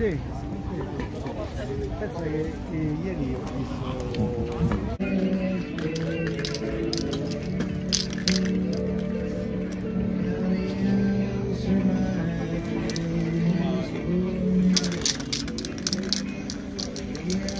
对，因为昨天我。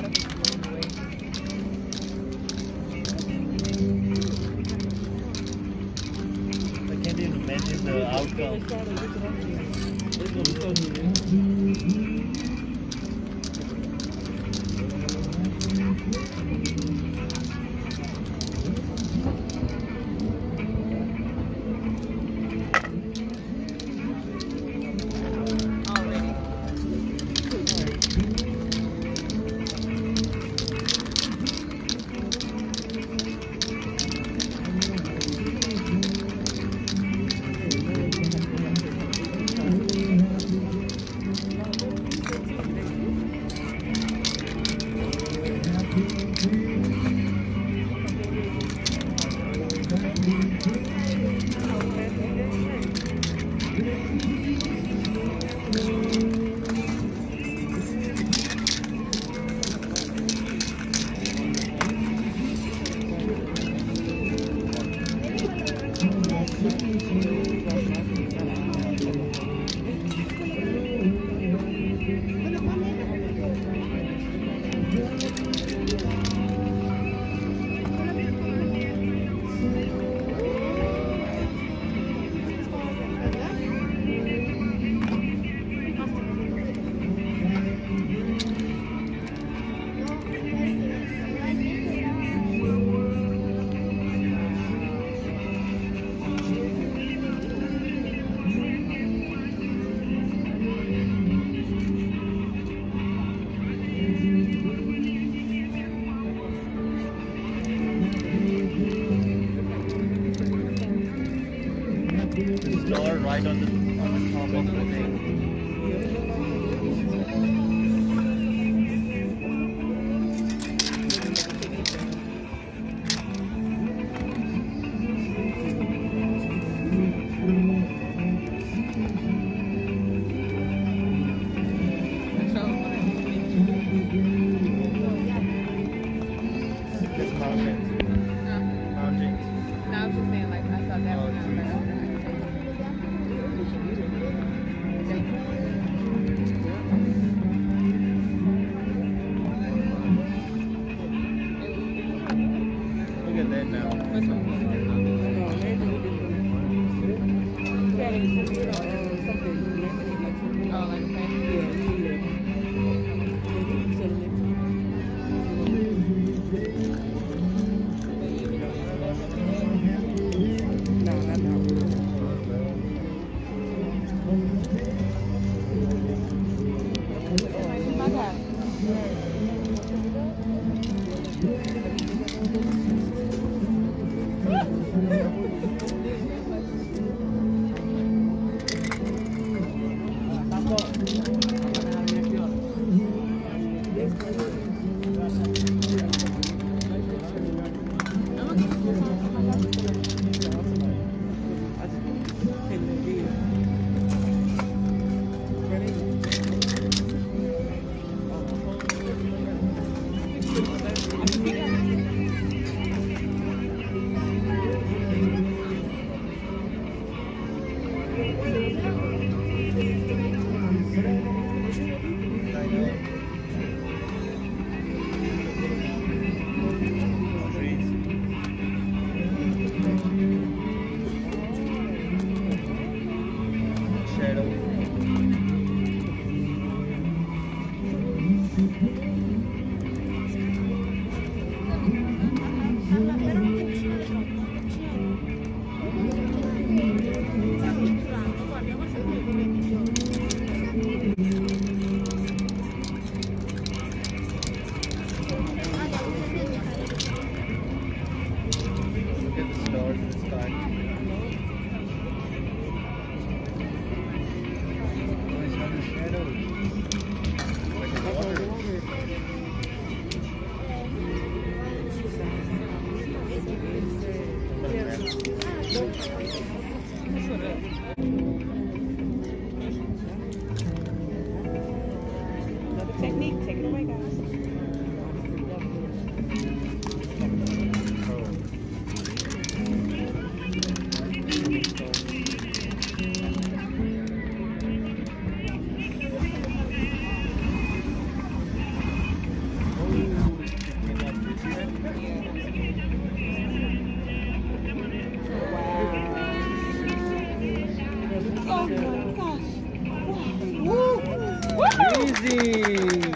Thank you. これは。Gracias. Oh my gosh. Woo! Easy.